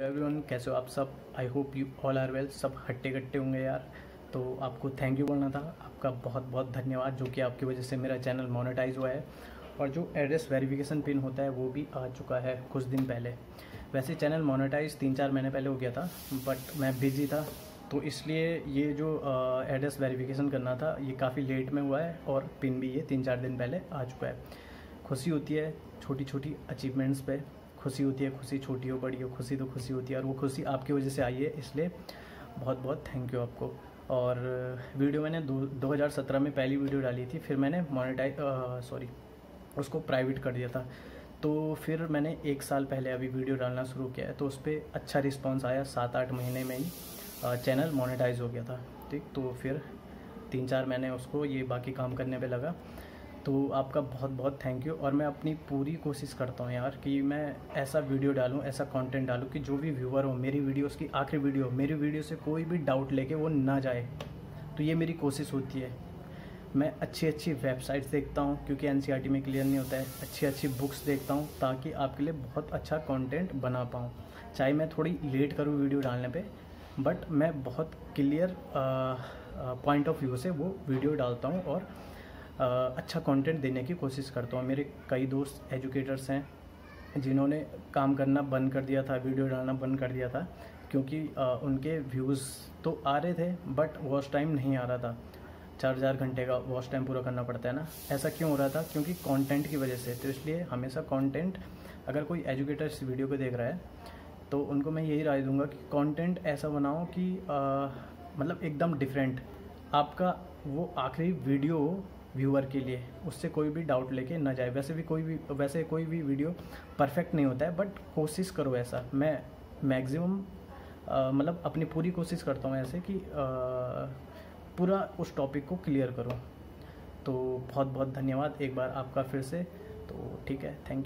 Everyone कैसे हो आप सब? I hope you all are well सब हट्टे कट्टे होंगे यार। तो आपको थैंक यू बोलना था। आपका बहुत बहुत धन्यवाद, जो कि आपकी वजह से मेरा चैनल मोनेटाइज हुआ है। और जो एड्रेस वेरिफिकेशन पिन होता है, वो भी आ चुका है कुछ दिन पहले। वैसे चैनल मोनेटाइज तीन चार महीने पहले हो गया था बट मैं बिज़ी था। तो इसलिए ये जो एड्रेस वेरिफिकेशन करना था, ये काफ़ी लेट में हुआ है और पिन भी ये तीन चार दिन पहले आ चुका है। खुशी होती है छोटी छोटी अचीवमेंट्स पे। खुशी होती है, खुशी छोटी हो, बड़ी हो, खुशी तो खुशी होती है और वो खुशी आपकी वजह से आई है, इसलिए बहुत बहुत थैंक यू आपको। और वीडियो मैंने दो हज़ार सत्रह में पहली वीडियो डाली थी, फिर मैंने मोनेटाइज सॉरी उसको प्राइवेट कर दिया था। तो फिर मैंने एक साल पहले अभी वीडियो डालना शुरू किया है तो उस पर अच्छा रिस्पॉन्स आया सात आठ महीने में ही चैनल मोनेटाइज हो गया था, ठीक? तो फिर तीन चार महीने उसको ये बाकी काम करने पे लगा। तो आपका बहुत बहुत थैंक यू और मैं अपनी पूरी कोशिश करता हूँ यार कि मैं ऐसा वीडियो डालूँ, ऐसा कंटेंट डालूँ कि जो भी व्यूअर हो, मेरी वीडियोस की आखिरी वीडियो मेरी वीडियो से कोई भी डाउट लेके वो ना जाए तो ये मेरी कोशिश होती है। मैं अच्छी अच्छी वेबसाइट्स देखता हूँ क्योंकि एन e में क्लियर नहीं होता है अच्छी अच्छी बुक्स देखता हूँ ताकि आपके लिए बहुत अच्छा कॉन्टेंट बना पाऊँ। चाहे मैं थोड़ी लेट करूँ वीडियो डालने पर बट मैं बहुत क्लियर पॉइंट ऑफ़ व्यू से वो वीडियो डालता हूँ और अच्छा कंटेंट देने की कोशिश करता हूँ। मेरे कई दोस्त एजुकेटर्स हैं जिन्होंने काम करना बंद कर दिया था वीडियो डालना बंद कर दिया था क्योंकि उनके व्यूज़ तो आ रहे थे बट वॉच टाइम नहीं आ रहा था। चार हज़ार घंटे का वॉच टाइम पूरा करना पड़ता है ना? ऐसा क्यों हो रहा था? क्योंकि कंटेंट की वजह से। तो इसलिए हमेशा कंटेंट अगर कोई एजुकेटर इस वीडियो को देख रहा है तो उनको मैं यही राय दूँगा कि कंटेंट ऐसा बनाओ कि आ, मतलब एकदम डिफरेंट आपका वो आखिरी वीडियो व्यूअर के लिए उससे कोई भी डाउट लेके ना जाए। वैसे भी कोई भी वैसे कोई भी वीडियो परफेक्ट नहीं होता है बट कोशिश करो ऐसा। मैं मैक्सिमम मतलब अपनी पूरी कोशिश करता हूँ ऐसे कि आ, पूरा उस टॉपिक को क्लियर करूँ। तो बहुत बहुत धन्यवाद एक बार आपका फिर से। तो ठीक है थैंक यू